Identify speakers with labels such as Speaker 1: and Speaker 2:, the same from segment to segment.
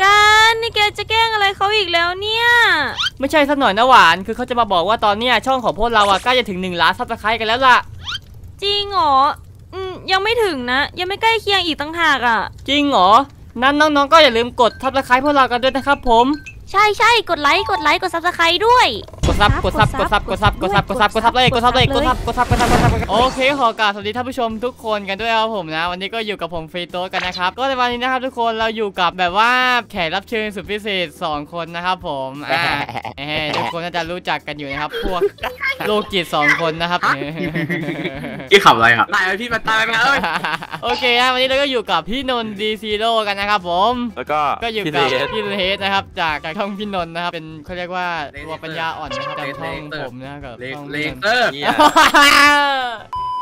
Speaker 1: กันนี่แกจะแกล้งอะไรเขาอีกแล้วเนี่ย
Speaker 2: ไม่ใช่สักหน่อยนะหวาน คือเขาจะมาบอกว่าตอนเนี้ยช่องของพวกเราอะใกล้จะถึง1ล้าน subscribe กันแล้วล่ะ
Speaker 1: จริงเหรออืมยังไม่ถึงนะ ยังไม่ใกล้เคียงอีกตั้งหากอะ
Speaker 2: จริงเหรอ นั้นน้องๆก็อย่าลืมกด subscribe พวกเรากันด้วยนะครับผม
Speaker 1: ใช่ใช่กดไลค์กดไลค์กด subscribe ด้วย
Speaker 2: กดซับกดซับกดซับกดซับกดซับกดซับกดซับเลยกดซับเลยกดซับกดซับกดซับกดซับโอเคขอกราบสวัสดีท่านผู้ชมทุกคนกันด้วยครับผมนะ วันนี้ก็อยู่กับผมฟรีโต้กันนะครับก็ในวันนี้นะครับทุกคนเราอยู่กับแบบว่าแขกรับเชิญสุดพิเศษ 2 คนนะครับผมอ่าเอ้ทุกคนน่าจะรู้จักกันอยู่นะครับพวกโลกิจสองคนนะครับ
Speaker 3: พี่ขับอะไรอะตายไปพี่มาตายไปเอ้ย
Speaker 2: โอเคนะวันนี้เราก็อยู่กับพี่นนท์ดีซีโร่กันนะครับผม
Speaker 4: แล้วก็
Speaker 2: ก็อยู่
Speaker 4: พี่
Speaker 2: กับ
Speaker 4: เลส
Speaker 2: พี่เลสนะครับจากจากช่องพี่นนท์นะครับเป็นเขาเรียกว่าตัวปัญญาอ่อนนะครับจากช่องผมนะครับกับ
Speaker 3: เล
Speaker 2: ช่อง
Speaker 3: เล
Speaker 2: พี่นนท์
Speaker 3: เตอร์
Speaker 4: เนี่ย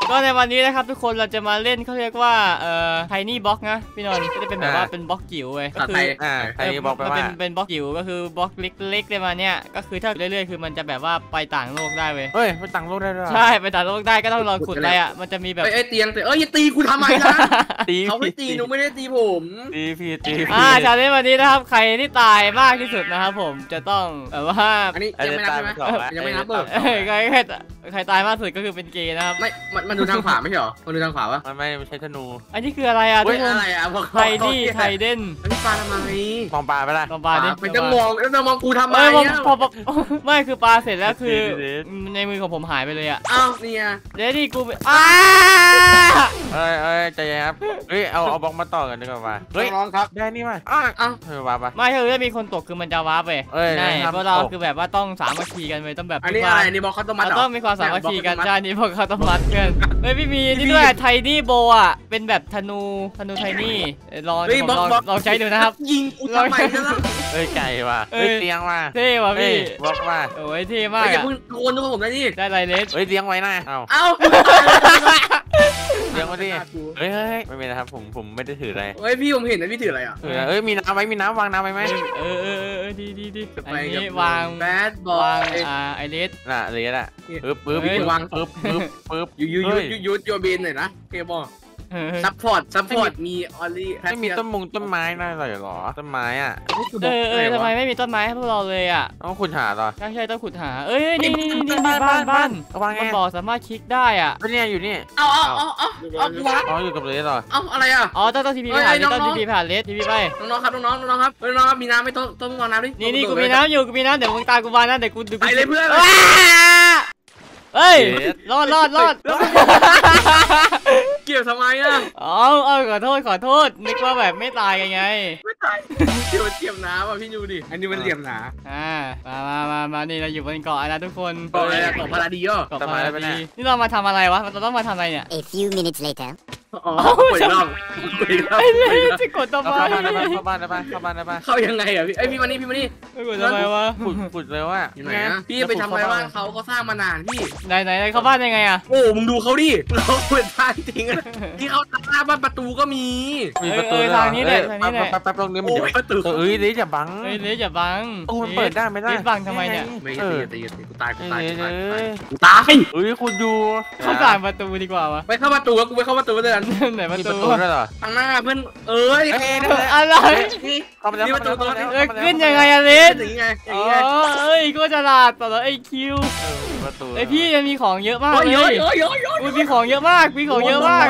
Speaker 2: ก็ในวันนี้นะครับทุกคนเราจะมาเล่นเขาเรียกว่าเอ่อไทนี่บล็อกนะพี่นนท์ก็จะเป็นแบบว่าเป็นบล็อกจิ๋วเว้ยก็
Speaker 3: ตัด
Speaker 2: คื
Speaker 3: ไท
Speaker 2: อย
Speaker 4: อ่าใครนี้บอกไป
Speaker 2: มัน
Speaker 4: ว่า
Speaker 2: เป็นเป็นบล็อกจิ๋วก็คือบล็อกเล็กๆเลยมาเนี่ยก็คือถ้าเรื่อยๆคือมันจะแบบว่าไปต่างโลกได้เว้ย
Speaker 4: เฮ้ยไปตังค์โลกได้ด้วยเหรอ
Speaker 2: ใช่ไปต่างโลกได้ก็ต้องลองขุดไปอะมันจะมีแบบ
Speaker 3: เอ้ยเอ้ยเตียงเตียงเอ้ยอย่าตีกูทำไมนะ
Speaker 4: ตี
Speaker 3: เขาไม่ตีหนูไม่ได้ตีผม
Speaker 4: ตีพี่ตี
Speaker 2: อ่าชาเลนจ์วันนี้นะครับใครที่ตายมากที่สุดนะครับผมจะต้องแบบว่า
Speaker 3: อันนี้
Speaker 4: อัน
Speaker 3: ยัง
Speaker 4: นี้
Speaker 3: ไม่นับ
Speaker 4: ตาย
Speaker 3: ใช่ไหม
Speaker 4: ไปสองแล้ว
Speaker 3: ยังไม่นับ
Speaker 4: อั
Speaker 3: เบิก
Speaker 4: ตาย
Speaker 2: ใคร ใครใครตายมากสุดก็คือเป็นเกย์นะครับ
Speaker 3: ไม่ มันมันดูทางขวาไม่ใช่เหรอ มันดูทางขวาปะ
Speaker 4: มันไม่ไม่ใช่ธนู
Speaker 2: อันนี้คืออะไรอะทุ
Speaker 3: เฮ้ย
Speaker 2: กคน
Speaker 3: อะไรอะบอก
Speaker 2: ไทนี่ไทเดน
Speaker 3: อันนี้ปลาทำไม
Speaker 4: มองปลาไปละ
Speaker 2: ลองปลาดิ
Speaker 3: มันจะมองแล้วจะมองกูทำไม
Speaker 2: เอ้ยผม
Speaker 3: อะ
Speaker 2: พอพอไม่คือปลาเสร็จแล้วคือ
Speaker 4: เดี๋ยว
Speaker 2: ในมือของผมหายไปเลยอะ
Speaker 3: อ้าวเนี่ย
Speaker 2: เดี๋ยวดิกูไปอ้า
Speaker 4: เอ้ยเอ้ยใจเย็นครับ เฮ้ยเอาเอาบล็อกมาต่อกันดีกว่าว่ะเฮ้ย
Speaker 3: น้องๆครับ
Speaker 4: ได้นี่มา
Speaker 3: อ้าวอ้าว
Speaker 4: เฮ้ยว่าปะ
Speaker 2: ไม่ถ้าเกิดมีคนตกคือมันจะวาร์ปไป
Speaker 4: เอ้ย
Speaker 2: ใช่
Speaker 4: นะครับ
Speaker 2: เพราะเรา
Speaker 4: ตก
Speaker 2: คือแบบว่าต้องสามัคคีกันเลยต้องแบบ
Speaker 3: อันนี้
Speaker 2: มีค
Speaker 3: อะ
Speaker 2: วาม
Speaker 3: ไรนี่บอกเขาต้องมัด
Speaker 2: เรา
Speaker 3: เหร
Speaker 2: ต้
Speaker 3: อ
Speaker 2: องมีความสามัคคีกัน
Speaker 3: บอกเขาต้องมัด
Speaker 2: ใช่นี่พวกเขาต้องมัดกันเฮ้ยพี่มีนี่ด้วยไทนี่โบอะเป็นแบบธนูธนูไทนี่เอ้ยลอง
Speaker 3: เฮ้ย
Speaker 2: ผม
Speaker 3: บล็อก
Speaker 2: ลอง
Speaker 3: บล็อก
Speaker 2: ลองใช้ดูนะครับ
Speaker 3: ยิงกูทำไมเนี่ยล่ะ
Speaker 4: เฮ้ยไก่ว่ะ
Speaker 2: เอ้
Speaker 4: เฮ้
Speaker 2: ย
Speaker 4: ยเตียงว่ะ
Speaker 2: เท่ว่ะ
Speaker 4: เฮ้ย
Speaker 2: พี่
Speaker 4: บล็อกว่ะ
Speaker 2: โอ้ยเท่มาก
Speaker 3: เฮ้ยอย่า
Speaker 2: อะ
Speaker 3: เพิ่งโกนตัวผมนะนี่
Speaker 2: ได้ไรเลส
Speaker 4: เฮ้ยเลี้ยงไว้นะเอ้า
Speaker 3: เอ้า
Speaker 4: เลี้ยงไว้ดิเฮ้ยเฮ้ยเฮ้ยไม่เป็นไรครับผมผมไม่ได้ถืออะไร
Speaker 3: เฮ้ยพี่ผมเห็นนะพี่ถืออะไรอะ
Speaker 4: เออเอ้ยมีน้ำไหมมีน้ำวางน้ำไว้ไหม
Speaker 2: เออเออเออเออดีดีดี
Speaker 3: จะ
Speaker 2: อั
Speaker 3: ไป
Speaker 2: น
Speaker 3: กับ
Speaker 2: นี้วาง
Speaker 3: แบดบอ
Speaker 2: วาง
Speaker 3: ย
Speaker 2: อ่าไอเลส
Speaker 4: น่ะเลยน่ะปึ๊บปึ๊บ
Speaker 2: เฮ้ย
Speaker 4: ปึ๊บปึ๊บปึ๊บปึ๊บ
Speaker 3: ยูยูยู
Speaker 4: เฮ้ย
Speaker 3: ยูยูยูบินหน่อยนะเคบอล
Speaker 2: เออ
Speaker 3: ซัพพอร์ตซัพพอร์ตมีออลลี่
Speaker 4: ไม่มีต้นมงต้นไม้น่าเลยเหรอ ต้นไม้อะ
Speaker 2: เออเออทำไมไม่มีต้นไม้ให้พวกเราเลยอะ
Speaker 4: ต้องคุณหาเหรอ
Speaker 2: ใช่ใช่ต้องขุดหา เอ้ยนี่นี่นี่นี่
Speaker 4: บ้าน
Speaker 2: บ้านบ้าน
Speaker 4: เอาวางไง
Speaker 2: มันบอกสามารถคลิกได้อะ
Speaker 4: ก็เนี่ยอยู่นี่
Speaker 3: เอาเอาเอาเอาเอากูวะ
Speaker 4: อ๋ออยู่กับเลยเหรอ
Speaker 3: เอาอะไรอะ
Speaker 2: อ๋อต้องต้องทีพี
Speaker 3: เอ้ย
Speaker 2: ผ่านเลส
Speaker 3: น้อง
Speaker 2: ต้อง
Speaker 3: ๆ
Speaker 2: ทีพีผ่านเลสทีพีไป
Speaker 3: น้องๆครับน้องๆน้องๆครับเฮ้ยน้องๆครับมีน้ำไหม่ต้องต้องวางน้ำดิ
Speaker 2: นี่นี่กูมีน้ำอยู่กูมีน้ำเดี๋ยวมึงตามกูมานะเดี๋ยวกูดูกู
Speaker 3: ไปเลยเพื่อน
Speaker 2: ว้าเฮ้ยรอดรอดรอด
Speaker 3: เกี่ ยวทำไมอะ
Speaker 2: อ๋อเออขอโทษขอโทษนึกว่าแบบไม่ตายกันไง
Speaker 3: ไม่ตายเกี่ยวเกี่ยวน้ำอะพี่ดูดิ อันนี้มันเหลี่ยมหนา
Speaker 2: อ่ามามามามานี่เราอยู่บนเกาะนะทุกคน
Speaker 3: บอกเลยอะเกาะพาราดีโอ
Speaker 2: เกาะพาราดีนี่เรามาทำอะไรวะเราต้องมาทำอะไรเนี่ย
Speaker 5: A few minutes later.
Speaker 3: อ๋อเปิดรอบเปิดรอบ
Speaker 2: ไอ้เล
Speaker 3: เปิดรอบ
Speaker 2: สจะกดทำไม
Speaker 4: เข้าบ้านได้ปะเข้าบ้านได้ปะเข้าบ้านได้ปะ
Speaker 3: เข้ายังไงอะพี่ไอยพี่มานี่พี่มานี่
Speaker 2: ไม่กดทำไมวะ
Speaker 4: ขุดขุดเลยว่า
Speaker 3: อยู่ไหนอะพี่ไปทำอะไรบ้านเขาเขาสร้างมานานพี่
Speaker 2: ไหนไหนไหนเข้าบ้านยังไงอะ
Speaker 3: โอ้มึงดูเขาดิเราเปิดทางจริงอะที่เขาตั้งหน้าบ้านประตูก็มี
Speaker 4: มีประตูแป๊บแป๊บตรงนี้มัน
Speaker 3: โอ้
Speaker 4: จะ
Speaker 3: ยประตู
Speaker 4: เอ้ยนี่จะบัง
Speaker 2: เฮ้ยเลสอย่าบัง
Speaker 4: โอ้มันเปิดได้ไม่ได้
Speaker 2: เลสบังทำไมเนี่ย
Speaker 3: ไม่
Speaker 4: เอ
Speaker 3: ตี
Speaker 4: อ
Speaker 3: ตีตีกูตายกู
Speaker 4: เอ้
Speaker 3: ตาย
Speaker 4: ย
Speaker 3: กูตาย
Speaker 4: เอ้ย
Speaker 3: กูตาย
Speaker 4: เอ้ยคุณอยู่
Speaker 2: เข้าต่างประตูดีกว่าวะ
Speaker 3: ไปเข้าประตูแล้วกูไปเข้าประตูเลยกัน
Speaker 2: ไหนประ
Speaker 4: มีป
Speaker 2: ตู
Speaker 4: ระตูด้วยเหรอ
Speaker 3: ทางหน้าเพื่อนเอ้ย
Speaker 4: เอ้ย
Speaker 2: เอออะไร
Speaker 3: นี่
Speaker 4: เข้ามาแล้ว
Speaker 3: นี่ประตูตรงนี้
Speaker 2: เอ้ยขึ้นยังไงอะเลส
Speaker 3: อย่างงี้ไงอย่า
Speaker 2: อ๋
Speaker 3: ง
Speaker 2: อ
Speaker 3: งี้ไง
Speaker 2: เอ้ยก็ฉลาดต่อแล้วไอ้คิว
Speaker 4: ประตู
Speaker 2: ไอ้ยพี่ยังมีของเยอะมาก
Speaker 3: โอ้ย
Speaker 2: เล
Speaker 3: โอ้ย
Speaker 2: ย
Speaker 3: โอ้ยโอ้ยโอ้ย
Speaker 2: อุ้ยมีของเยอะมากมีของเยอะมาก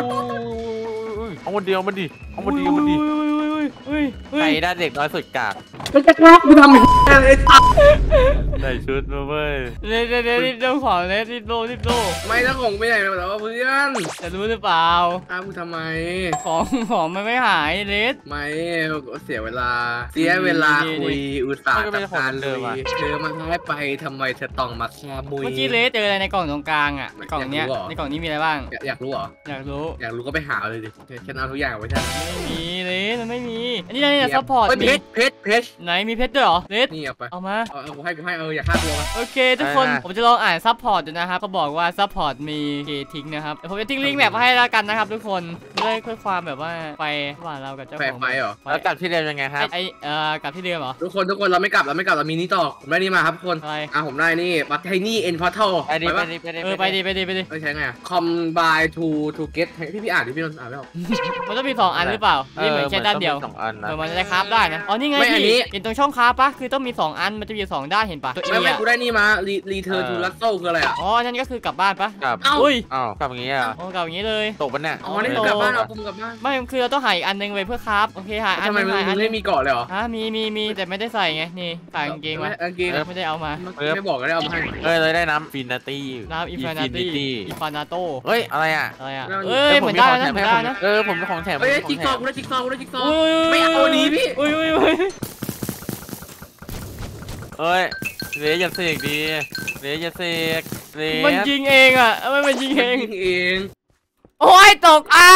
Speaker 4: เอาคนเดียวมันดิเอาคนเดียวมันดิ
Speaker 2: อุ้ยอุ้ยอุ้ย
Speaker 4: ใคร
Speaker 2: อุ้ย
Speaker 4: ได้เด็กน้อยสุดกาก
Speaker 3: มันจะกล้ากูทำอะไรตัด
Speaker 4: ได้ชุดมาเว้ย
Speaker 2: เลสเลสเลสรีบเรื่องของเลสรีบโลรีบโล
Speaker 3: ไม่ถ้าของไปไหนแล้ววะเพื่อน
Speaker 2: จะรู้หรือเปล่า
Speaker 3: อ้าวกูทำไม
Speaker 2: ของของมันไม่หายเลส
Speaker 3: ไม่เสียเวลา เสียเวลาคุยอุตส่าห์ทำงานเลยเธอมันให้ไปทำไมเธอต้องมาฆ่ามุย
Speaker 2: เมื่อกี้เลสเจออะไรในกล่องตรงกลางอะในกล่องเนี้ย
Speaker 3: อยากรู้เหรอ
Speaker 2: ในกล่องนี้มีอะไรบ้าง
Speaker 3: อยากอยากรู้เหรอ
Speaker 2: อยากรู้
Speaker 3: อยากรู้ก็ไปหาเลยดิฉันเอาทุกอย่างไว้ใช่
Speaker 2: ไม่มีเลสมันไม่มี อันนี้อะไรเนี่ยซัพพอร์ต
Speaker 3: เฮ้ย
Speaker 2: มี
Speaker 3: เพชรเพชรเพชร
Speaker 2: ไหนมีเพชรด้วยเหรอเลส
Speaker 3: นี่เอาไป
Speaker 2: เอามา
Speaker 3: เอาเอากูให้กูให้เอออยากฆ่าตัวมา
Speaker 2: โอเคทุกคน ผมจะลองอ่านซัพพอร์ตดูนะครับเขาบอกว่าซัพพอร์ตมีเกทิ้งนะครับเดี๋ยวผมจะทิ้งลิงก์แบบมาให้แล้วกันนะครับทุกคนด้วยเพื่อความแบบว่าไประหว่างเรากับเจ้า
Speaker 3: แฝ
Speaker 2: ข
Speaker 3: ง
Speaker 2: อง
Speaker 3: ไฟเหรอ
Speaker 4: แล้วกลับที่เดิมยังไงครับ
Speaker 2: ไอเอ่อกลับที่เดิมเหรอ
Speaker 3: ทุกคนทุกคนเราไม่กลับเราไม่กลับเรามีนี่ต่อผมได้นี่มาครับทุกคน
Speaker 2: อะไร
Speaker 3: อะผมได้นี่บัตไทนี่เอ็นพอร์ทัล
Speaker 4: ไปดิ
Speaker 3: ไป
Speaker 4: ไป
Speaker 3: ปะ
Speaker 4: ดิไปดิ
Speaker 2: เออไปดีไปดีไปดี
Speaker 3: ไม่ใช่ไงอะ combine to to get พี่พี่อ่านดิพี่นนท์อ่านไม่ออก
Speaker 2: มันต้องมีสองอันหรือเปล่านี่เหมือนแค่ด้านเดียว
Speaker 4: สองอันนะ
Speaker 2: เออมันจะได้คราฟได้นะอ๋อนี่ไง
Speaker 3: ไม่อันนี้
Speaker 2: พี่เห็นตรงช่องคราฟปะคือต้องมี 2 อันมันจะมีอยู่สองด้านเห็นปะตัว
Speaker 3: ไม่
Speaker 2: เอี
Speaker 3: ไม่
Speaker 2: ย
Speaker 3: กูได้นี่มารีรีเทิร์นทูลัสโซคืออะไรอะ
Speaker 2: อ๋ออันนั่นก็คือกลับบ้านปะ
Speaker 4: กลับ
Speaker 3: เอ้า
Speaker 2: อุ้ย
Speaker 4: อ้าวกลับอย่างงี้อะ
Speaker 2: โอ้กลับอย่างนี้เลย
Speaker 4: ตกปะเนี่ย
Speaker 3: อ๋อนี่คือกลับบ้านเอาปุ่มกลับบ้าน
Speaker 2: ไม่คือเราต้องหาอีกอันหนึงไว้เพื่อคราฟโอเคหาอัน
Speaker 3: ทำ
Speaker 2: ห
Speaker 3: ไม
Speaker 2: นึง
Speaker 3: มึง
Speaker 2: หาอันหนึ
Speaker 3: ไม่
Speaker 2: ง
Speaker 3: มีเกาะเลยเหรอ
Speaker 2: อะมีมีมีแต่ไม่ได้ใส่ไงนี่ใส่กางเกงมา
Speaker 3: กางเกง
Speaker 2: ไม่ได้เอามา
Speaker 3: ไม่บอกก็ได้เอามาให้
Speaker 4: เอ้ยเลยได้น้ำฟินาตี้
Speaker 2: น้ำอินฟานาตี้อินฟานาโต
Speaker 4: เฮ้ยอะไรอะ
Speaker 2: อะไรอะ
Speaker 3: แล้ว
Speaker 2: เอ้ยเหมือนได้นะเหมือนได้นะ
Speaker 4: เออผมเป็นของแถม
Speaker 3: เฮ้ย
Speaker 4: ผม
Speaker 3: จิ๊ก
Speaker 4: เป็น
Speaker 3: ซ
Speaker 4: ข
Speaker 3: อ
Speaker 4: อง
Speaker 3: ว์กูได้จิ๊กซอว์กูได้จิ๊กซอว์
Speaker 2: อุ้ย
Speaker 3: ไม่เอาดีพี่
Speaker 2: อุ้ยอุ้ยอุ้ย
Speaker 4: เอ้ยเลสอย่าเสกดีเลสอย่าเสกเลส
Speaker 2: มันยิงเองอะเอ้ยมันยิงเอง
Speaker 3: ยิงเอง
Speaker 2: โอ้ยตกอะ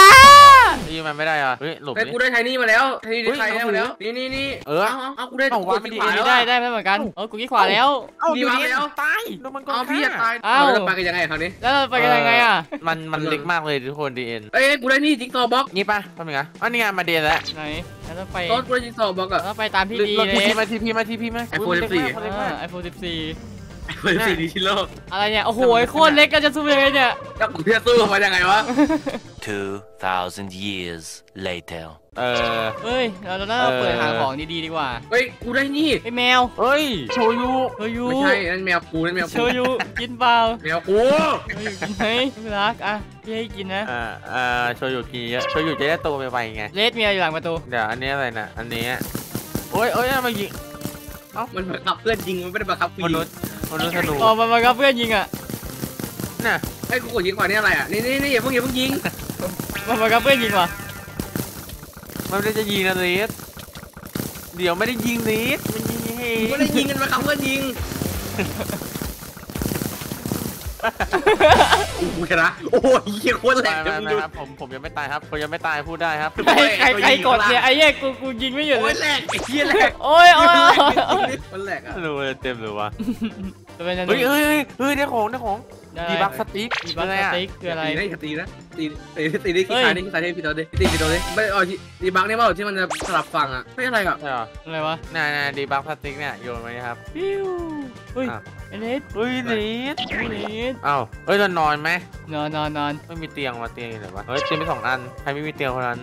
Speaker 4: ยิงมันไม่ได้อะเฮ้ยหลบ
Speaker 3: ไอ้
Speaker 4: ดิ
Speaker 3: กูได้ไทนี่มาแล้วไทนี่
Speaker 4: เฮ้ย
Speaker 3: ไทนี่มาแล้วนี่นี่นี่
Speaker 4: เออ
Speaker 3: เอาเอาเอากูได้
Speaker 4: เอาวะไม่ดี
Speaker 3: ขวา
Speaker 2: อัน
Speaker 3: แล้
Speaker 2: นี้
Speaker 3: ว
Speaker 2: ได้
Speaker 3: อะ
Speaker 2: ได้ไหมเหมือนกันเออกูกี้ขวาแล้ว
Speaker 4: เอ้า
Speaker 3: ดี
Speaker 4: อยู่
Speaker 3: มาก
Speaker 4: นี่
Speaker 3: แล้ว
Speaker 4: ตายโดนมันก็
Speaker 3: เอาพี่
Speaker 4: ฆ่า
Speaker 3: จะตาย
Speaker 2: เอ้า
Speaker 3: เราจะไปกันยังไงคราวนี้
Speaker 2: แล้วเราไปกันยังไงอะ
Speaker 4: มันมันเล็กมากเลยทุกคนดีเอ็น
Speaker 3: เอ้ยกูได้นี่จิ๊กซอว์บล็อก
Speaker 4: นี่ป่ะทำยังไงอันนี้ไงมาเดียนแล้ว
Speaker 2: ไหน เราต้องไป
Speaker 3: ต้นกูได้จิ๊กซอว์บล็อกอะ
Speaker 2: เราต้องไปตามพี่ดี
Speaker 4: รถ
Speaker 2: เล
Speaker 4: ที
Speaker 2: ย
Speaker 4: พีมาทีพีมาทีพีมา
Speaker 3: ไอโฟน14
Speaker 2: ไอโฟนสิบสี่
Speaker 3: เฮ้ยสีดีชิโลก
Speaker 2: อะไรเนี่ย โอ้โหโคตรเล็กก็จะสู้ยังไงเนี่ย
Speaker 3: แล้วกูจะสู้มันยังไงวะ
Speaker 5: 2,000 years later.
Speaker 4: เออ
Speaker 2: เฮ้ย เราเราต้อง
Speaker 4: เออ
Speaker 2: เปิดหาของดีๆดีกว่า
Speaker 3: เฮ้ย กูได้นี่
Speaker 2: ไอแมว
Speaker 4: เฮ้ย โชยุ
Speaker 2: เฮยู
Speaker 3: ไม่ใช่นั่นแมวกูนั่นแมว
Speaker 2: โช
Speaker 3: กู
Speaker 2: ยุกินเปล่า
Speaker 3: แมวกู
Speaker 2: โชยุกินไหมไม่รักอะพี่ให้กินนะ
Speaker 4: อ่าอ่าโชยุกีเยอะโชยุจะได้โตไปไวไง
Speaker 2: เลสเมียอยู่หลังประตู
Speaker 4: เดี๋ยวอันนี้อะไรนะ อันนี้โอ้ยโอ้ยมายิง
Speaker 3: มันบังคับเพื่อนยิงมันไม่ได้บังคับกู
Speaker 4: ม
Speaker 3: ยิง
Speaker 4: นุษย์มนุษย์ธนู
Speaker 2: ออกมามากับเพื่อนยิงอะ
Speaker 4: น่ะ
Speaker 3: ไอ้ยกูกดยิงก่อนนี่อะไรอะ นี่นี่นี่อย่าเพิ่งอย่าเพิ่งยิง
Speaker 2: มามากับเพื่อนยิงว่ะ
Speaker 4: มันไม่ได้จะยิงนะเลสเดี๋ยวไม่ได้ยิงเลสมันยิงให้
Speaker 3: กูไม่ได้ยิงกันบังคับเพื่อนยิงกูชนะโอ้ยเหี้ยโคตรแหล
Speaker 4: ไม่
Speaker 3: ก
Speaker 4: ไม่
Speaker 3: เดี๋ยวมึง
Speaker 4: ไม่
Speaker 3: ดู
Speaker 4: ครับผมผมยังไม่ตายครับผมยังไม่ตายพูดได้ครับ
Speaker 2: ใครใครใครกดเนี่ยไอ้เหี้ยกูกูยิงไม่หยุด
Speaker 3: โอ้
Speaker 2: เลยย
Speaker 3: แหลกไอ้เหี้ยแหลก
Speaker 2: โอ้ยโอ้ยโอ้ย
Speaker 3: มันแหลกอะ
Speaker 4: รู้เลยเต็มเลยวะ
Speaker 2: จะเป็นยังไง
Speaker 4: เฮ้ยเฮ้ยเฮ้ยเฮ้ยได้ของได้ของ
Speaker 2: ได้
Speaker 4: ดีบักสติ๊ก
Speaker 2: ดีบักสติ๊กคืออะไร
Speaker 3: ตีนะอย่าตีนะตีตีตีนี่ขี้
Speaker 2: เฮ้ย
Speaker 3: ขายนี่ขี้ขายที่พี่โดนดิตีพี่โดนดิไม่เอาที่ดีบังเนี่ยเปล่าที่มันจะสลับฝั่งอะไม่อะไรอะ
Speaker 4: ใช่เหรอ
Speaker 2: อะไรวะ
Speaker 4: น่าน่าดีบักสติ๊กเนี่ยโยนไว้นะครับ
Speaker 2: ปิ้วเฮ้ย
Speaker 4: อะ
Speaker 2: ไอ้เลส
Speaker 4: เฮ้ยเลส
Speaker 2: ไอ้เลส
Speaker 4: อ้าวเฮ้ยเรานอนไหม
Speaker 2: นอนนอนนอน
Speaker 4: ไม่มีเตียงมาเตียงอยู่ไหนวะเฮ้ยเตียงมีสองอันใครไม่มีเตียงคนนั้น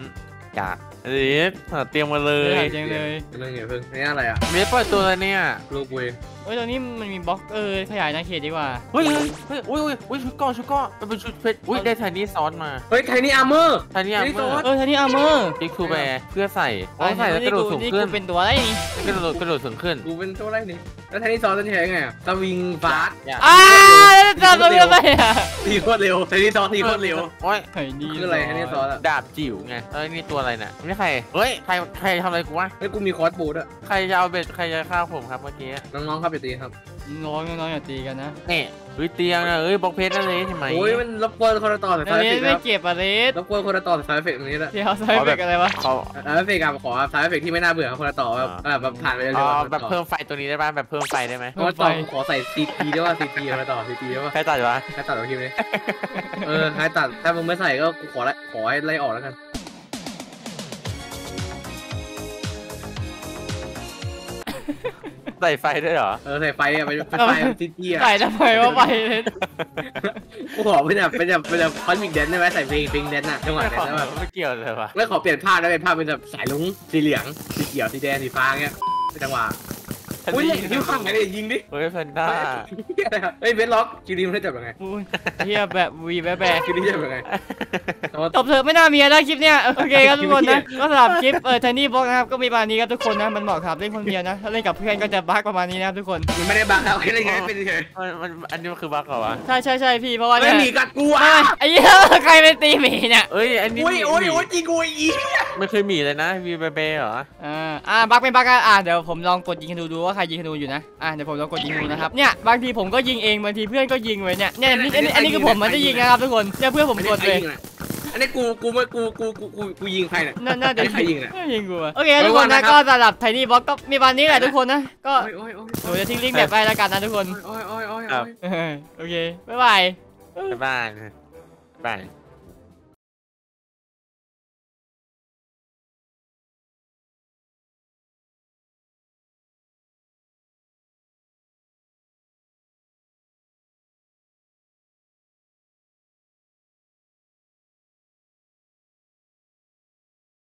Speaker 4: อยาก เลสหาเตียงมาเล
Speaker 2: ไม่
Speaker 4: ย
Speaker 2: หายจังเลย
Speaker 3: เรื่องเงี้ยเพิ่งนี่อะไรอะ
Speaker 4: เลสปล่อยตัวเลยเนี่ย
Speaker 3: ลูกเวย
Speaker 2: เฮ้ยตรงนี้มันมีบล็อกเออขยายนาเขตดีกว่า
Speaker 4: เฮ้ยเฮ้ยเฮ้ยอุ้ยอุ้ยอุ้ยชุดเก่อชุดเก่อมันเป็นชุดเพชรอุ้ยได้ไทนี่ซอสมา
Speaker 3: เฮ้ยไทนี่อาร์เมอร์
Speaker 4: ไทนี่อะ
Speaker 3: ไทนี่ซอส
Speaker 2: เออทีนี้อาร์เมอร์
Speaker 4: พิกทูแบร์เพื่อใส่เพราะใส่แล้วกระโดดสูง
Speaker 2: นี่
Speaker 4: ขึ้
Speaker 2: กู
Speaker 4: น
Speaker 2: เป็นตัวอะไรนี่
Speaker 4: กระโดดกระโดดสูงขึ้น
Speaker 3: กูเป็นตัวอะไรนี่แล้วไทนี่ซอสจะใช้ไงอะสวิงฟาส
Speaker 4: อย่า
Speaker 2: อ้าแล้วจะทำอะไรอะ
Speaker 3: ตีโคตรเร็วไทนี่ซอสตีโคตรเร็ว
Speaker 4: โอ้ย
Speaker 2: ไอ้นี่
Speaker 3: คืออะไรไทนี่ซอสอะ
Speaker 4: ดาบจิ๋วไงเอ้ยนี่ตัวอะไรน่ะไม่ใครเฮ้ยใครใครทำอะไรกูวะ
Speaker 3: เฮ้ยกูมีคอร์สบูทอะ
Speaker 4: ใครจะเอาเบ็ดใครจะฆ่าผมครับเมื่อกี้
Speaker 3: น้องๆครับอย่าตีครับ
Speaker 2: น้องน้องอย่าตีกันนะ
Speaker 4: นี่เฮ้ยเตียงนะเอ้ยบล็อกเพชรนั่นเลยใช่ไหม
Speaker 3: โอ้ยมันรบกวนคนละต่อสาย
Speaker 2: เล
Speaker 3: เอฟ
Speaker 2: ส
Speaker 3: เฟกต์
Speaker 2: ไม่
Speaker 3: ครับ
Speaker 2: เก็บอะเลส
Speaker 3: รบกวนคนละต่อสายเอฟเฟกต์ตรงนี้แหละ
Speaker 2: เดี๋ยวใส่เบรกอะไรวะ
Speaker 4: เขา
Speaker 3: สายเอฟเฟกต์อะขอสายเอฟเฟกต์ที่ไม่น่าเบื่อครับคนละต่อแบบแบบผ่านไปเร็ว
Speaker 4: อ๋อ
Speaker 3: ๆ
Speaker 4: แบบเพิ่มไฟตัวนี้ได้ป่ะแบบเพิ่มไฟได้ไหม
Speaker 3: คนละต่อขอใส่ซีทีได้ว่าซีทีคนละต่อซีทีได้ว่า
Speaker 4: ใครตัดวะ
Speaker 3: ใครตัดเอาคลิปนี้เออใครตัดถ้ามึงไม่ใส่ก็ขอไล่ขอให้ไล่ออกแล้วกัน
Speaker 4: ใส่ไฟด้วยเหรอ
Speaker 3: เออใส่ไฟอะไปไปไฟซีทีอะ
Speaker 2: ใส่ทำไมว่าไปเลส
Speaker 3: กูขอเป็นแบบเป็นแบบเป็นแบบคอนมิกแดนได้ไหมใส่เพลงเพลงแดนอะจังหวะแดนแล้วแบบ
Speaker 4: ไม่เกี่ยวเลยวะ
Speaker 3: แล้วขอเปลี่ยนภาพได้เป็นภาพเป็นแบบสายลุงสีเหลืองสีเขียวสีแดงสีฟ้าเงี้ยเป็นจังหวะ อุ้ยยิ้มข้างไหนเลยยิงดิ
Speaker 4: เฮ้ยแพนด้า
Speaker 3: เฮ้ยเวทล็อกคิวดีมันได้จับยังไง
Speaker 2: อุ้ยเฮียแบบวีแบบแบบ
Speaker 3: คิวดีจับยังไง
Speaker 2: จบเถอะไม่น่ามีแล้วคลิปเนี้ยโอเคครับทุกคนนะก็สำหรับคลิปเออไทนี่บล็อกนะครับก็มีประมาณนี้ครับทุกคนนะมันเหมาะครับเล่นคนเดียวนะถ้าเล่นกับเพื่อนก็จะบั๊กประมาณนี้นะครับทุกคน
Speaker 3: มันไม่ได้บังเอาให้ได้ไงเป็นเฉย
Speaker 4: มันมันอันนี้มันคือบั๊กเหรอวะ
Speaker 2: ใช่ใช่ใช่พี่เพราะว่า
Speaker 3: ไม่
Speaker 2: เนี่ย
Speaker 3: มีกัดกู
Speaker 2: ไม่
Speaker 3: อะ
Speaker 2: ไอ้เหี้ยใครเป็นตีหมีเนี่ย
Speaker 4: เอ้ยอันนี้
Speaker 3: โอ้ย
Speaker 4: มี
Speaker 3: โอ้ย
Speaker 4: มี
Speaker 3: โอ้ยจริงกูอี
Speaker 4: ไม่เคยมีเลยนะวีเบเบเหรอ
Speaker 2: อ่าอ่าบั๊กเป็นบั๊กอะอ่าเดี๋ยวผมลองกดยิงธนูดูว่าใครยิงธนูอยู่นะ อ่าเดี๋ยวผมลองกดยิงธนูนะครับ เนี่ยบางทีผมก็ยิงเองบางทีเพื่อนก็ยิงไว้เนี่ย เนี่ยอันนี้อันนี้อันนี้คือผมมันจะยิงนะครับทุกคนเนี่ยเพื่อนผมกดเลย
Speaker 3: อันนี้กูกูไม่กูกูกูกูกูยิงใครเนี่ย
Speaker 2: น่าน่าจะ
Speaker 3: ใครยิงเนี่ย
Speaker 2: น่ายิงกูอะโอเคทุกคนนะก็สำหรับไทนี่บล็อกก็มีประมาณนี้แหละทุกคนนะก็
Speaker 3: โอ้ยโอ้ยโอ้ย
Speaker 2: หนูจะทิ้งลิงก์แบบไปแล้วกันนะทุกคน
Speaker 3: โอ้ยโอ้ยโอ้ย
Speaker 2: เออโอเคบ๊ายบาย
Speaker 4: ไปบ้านไปบ้าน